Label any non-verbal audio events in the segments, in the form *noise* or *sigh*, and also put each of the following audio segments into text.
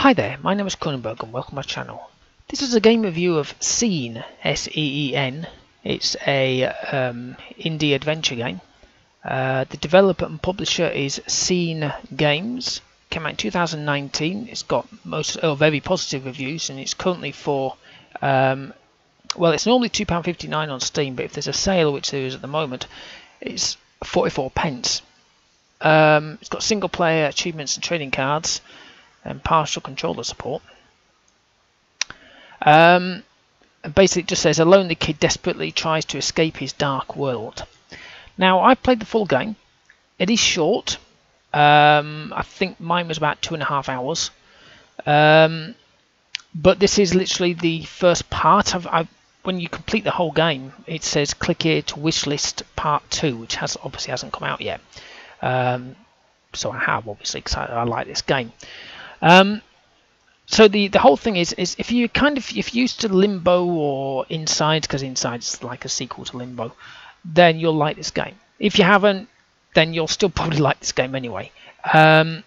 Hi there, my name is Kronenbourg and welcome to my channel. This is a game review of Seen, S-E-E-N. It's a um, indie adventure game. Uh, the developer and publisher is Seen Games. Came out in 2019. It's got most oh, very positive reviews and it's currently for um, well, it's normally £2.59 on Steam, but if there's a sale, which there is at the moment, it's 44 pence. Um, it's got single player achievements and trading cards and partial controller support. Um, and basically, it just says a lonely kid desperately tries to escape his dark world. Now, I've played the full game. It is short. Um, I think mine was about two and a half hours. Um, but this is literally the first part. of. I've, when you complete the whole game, it says click here to wishlist part two, which has obviously hasn't come out yet. Um, so I have obviously because I, I, like this game. Um, so the the whole thing is is if you kind of if you're used to Limbo or Inside, because Inside is like a sequel to Limbo, then you'll like this game. If you haven't, then you'll still *laughs* probably like this game anyway. Um,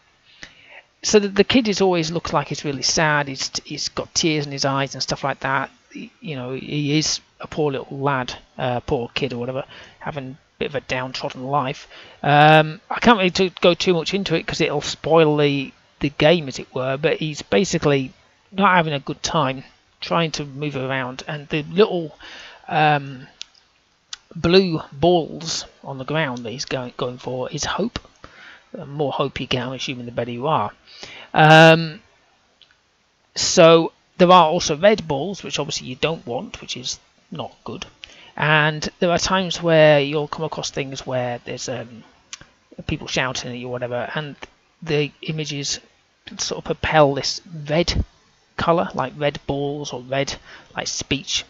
so the, the kid is always looks like he's really sad. He's he's got tears in his eyes and stuff like that. You know, he is a poor little lad, uh, poor kid or whatever, having a bit of a downtrodden life. Um, I can't really go too much into it because it'll spoil the the game, as it were. But he's basically not having a good time trying to move around, and the little um, blue balls on the ground that he's going going for is hope. The more hope you get, I'm assuming the better you are. Um, so there are also red balls, which obviously you don't want, which is not good. And there are times where you'll come across things where there's um, people shouting at you or whatever, and the images sort of propel this red color, like red balls or red like speech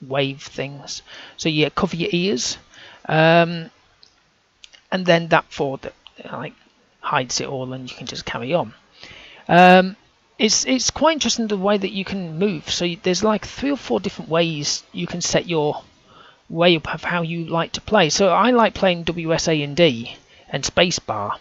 wave things. So you cover your ears, um, and then that for the, like hides it all, and you can just carry on. Um, it's it's quite interesting the way that you can move. So there's like three or four different ways you can set your way of how you like to play. So I like playing WSA and D and spacebar,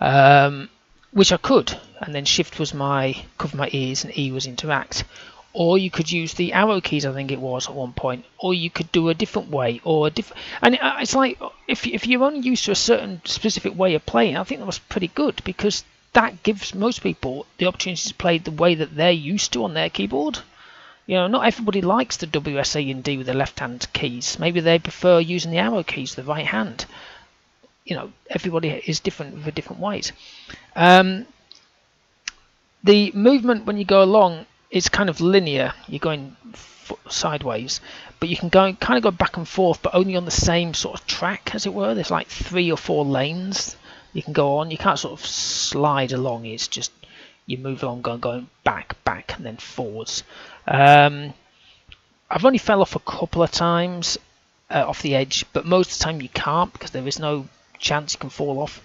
um, which I could, and then Shift was my cover my ears and E was interact. Or you could use the arrow keys, I think it was at one point, or you could do a different way, or a different. And uh, it's like if if you're only used to a certain specific way of playing, I think that was pretty good because that gives most people the opportunity to play the way that they're used to on their keyboard. You know, not everybody likes the WSA and D with the left hand keys. Maybe they prefer using the arrow keys the right hand. You know, everybody is different for different ways. Um, the movement when you go along is kind of linear. You're going sideways, but you can go kind of go back and forth, but only on the same sort of track, as it were. There's like three or four lanes you can go on. You can't sort of slide along. It's just you move along, going, going back, back, and then forwards. Um, I've only fell off a couple of times uh, off the edge, but most of the time you can't because there is no chance you can fall off.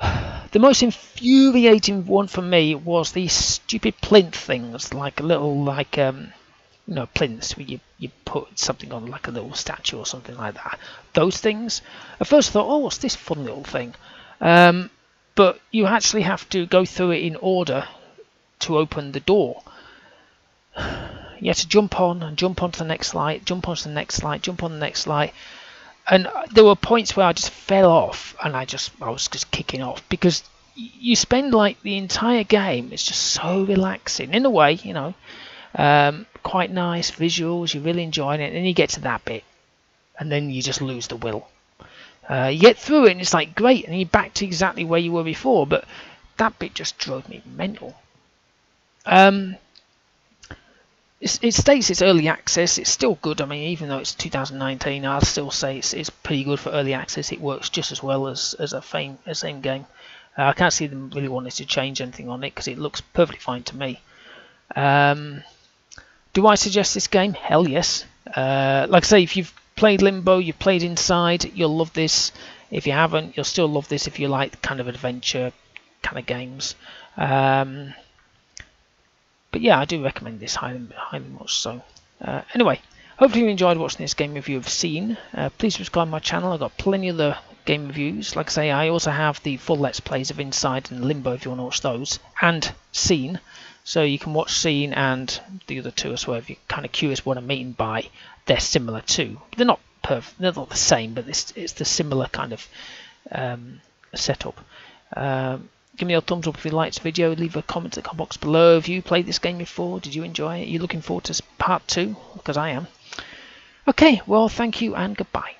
*sighs* The most infuriating one for me was these stupid plinth things, like a little like um, you know plinths where you you put something on like a little statue or something like that. Those things. At first I thought, oh, what's this fun little thing? Um, but you actually have to go through it in order to open the door. *sighs* You have to jump on and jump onto the next light, jump onto the next light, jump on the next light. And there were points where I just fell off and I just I was just kicking off because you spend like the entire game. It's just so relaxing in a way, you know. Um, quite nice visuals. You're really enjoying it. And then you get to that bit, and then you just lose the will. Uh, you get through it, and it's like great, and you're back to exactly where you were before. But that bit just drove me mental. Um, it states it's early access. It's still good. I mean, even though it's 2019, I'll still say it's, it's pretty good for early access. It works just as well as as a same a same game. Uh, I can't see them really wanting to change anything on it because it looks perfectly fine to me. Um, do I suggest this game? Hell yes. Uh, like I say, if you've played Limbo, you've played Inside, you'll love this. If you haven't, you'll still love this if you like kind of adventure kind of games. Um, but yeah, I do recommend this highly, highly much so. Uh, anyway, hopefully you enjoyed watching this game review of Seen. Uh, please subscribe my channel. I've got plenty of the game reviews. Like I say, I also have the full Let's Plays of Inside and Limbo if you want to watch those, and Seen. So you can watch Seen and the other two as well if you're kind of curious what I mean by they're similar too. They're not perfect, they're not the same, but it's, it's the similar kind of um, setup. Um, give me a thumbs up if you liked the video. Leave a comment in the comment box below. Have you played this game before? Did you enjoy it? Are you looking forward to part two? Because I am. Okay, well, thank you and goodbye.